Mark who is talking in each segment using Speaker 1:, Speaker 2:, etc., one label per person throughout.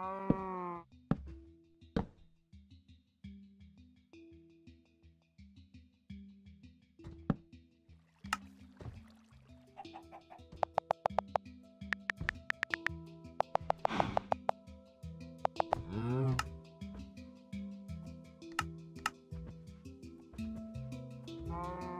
Speaker 1: no. Oh. Uh -huh.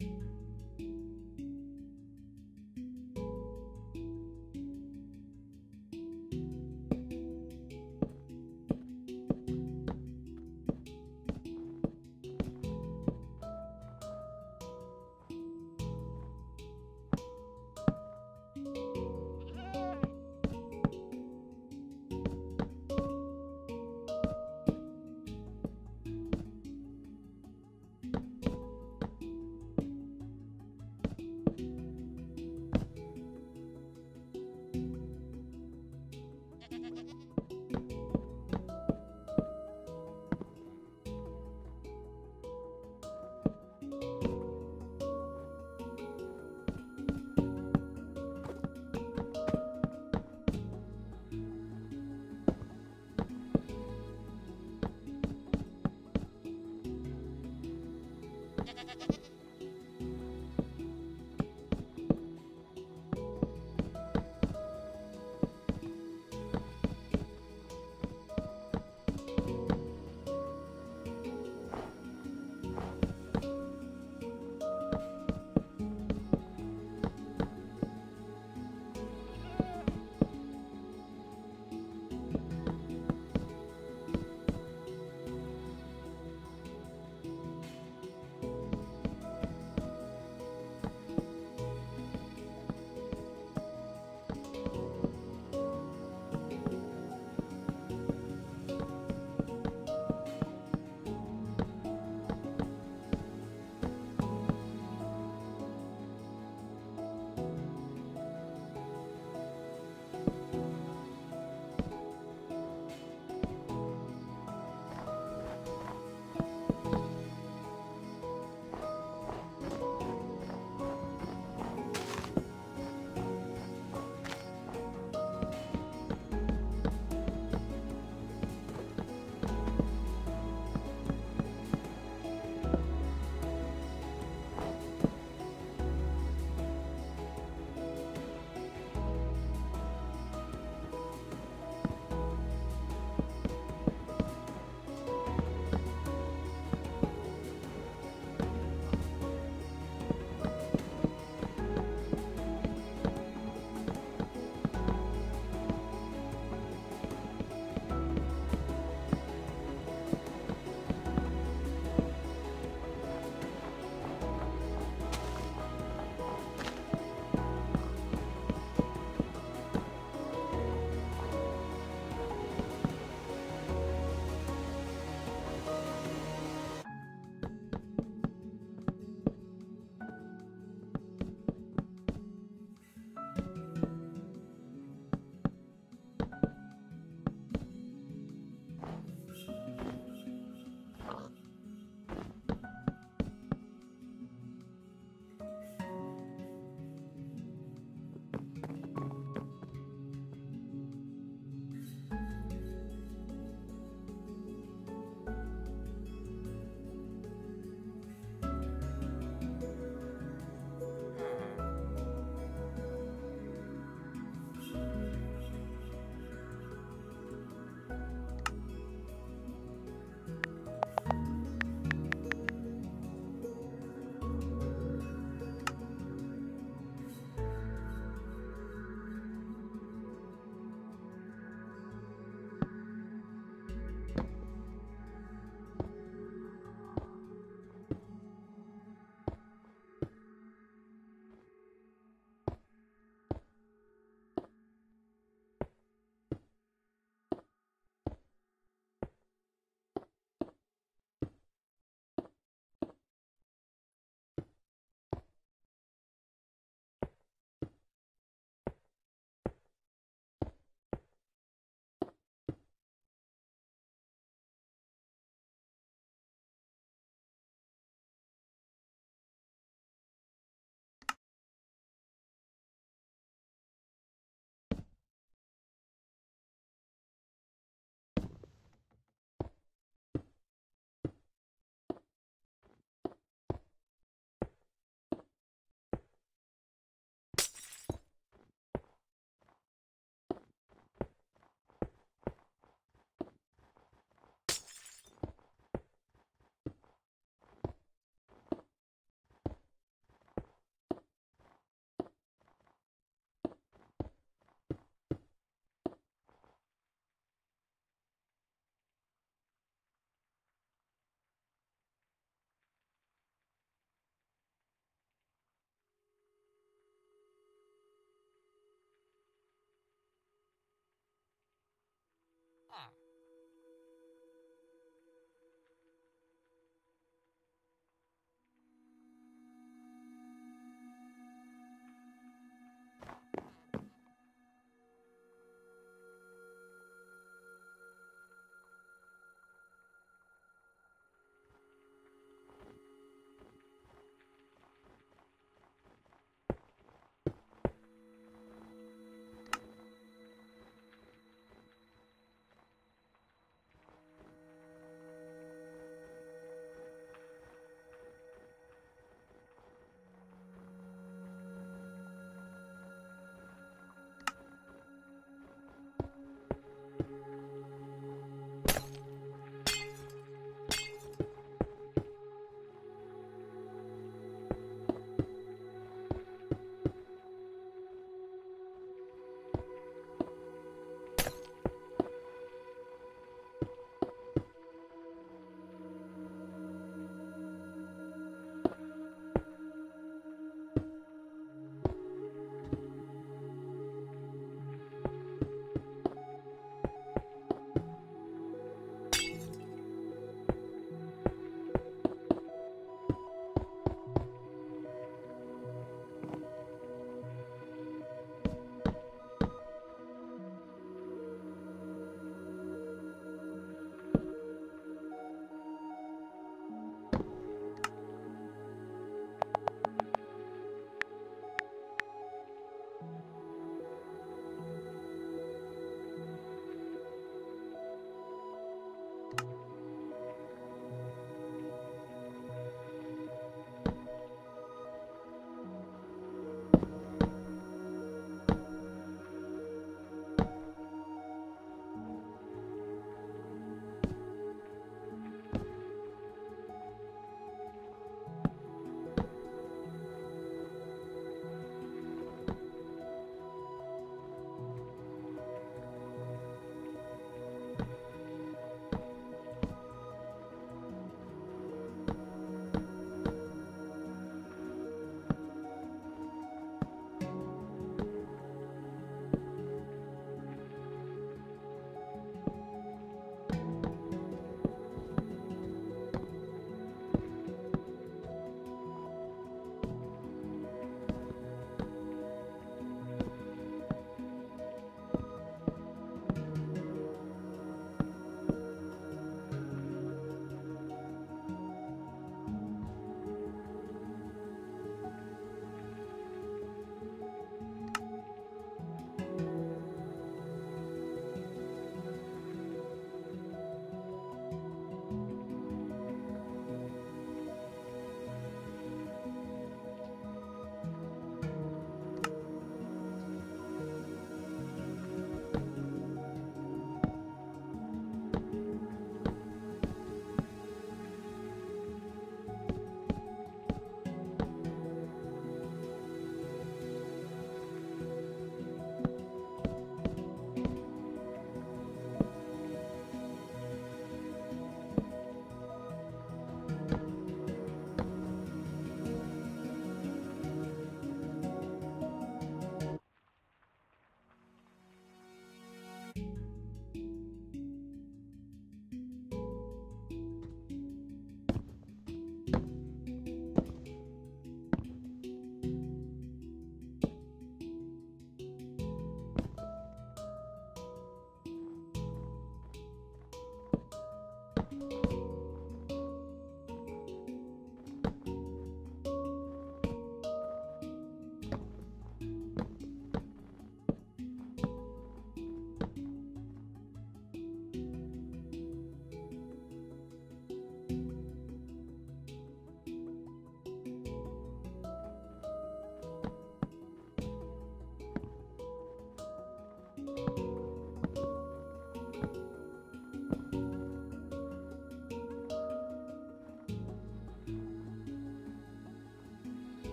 Speaker 1: Thank you.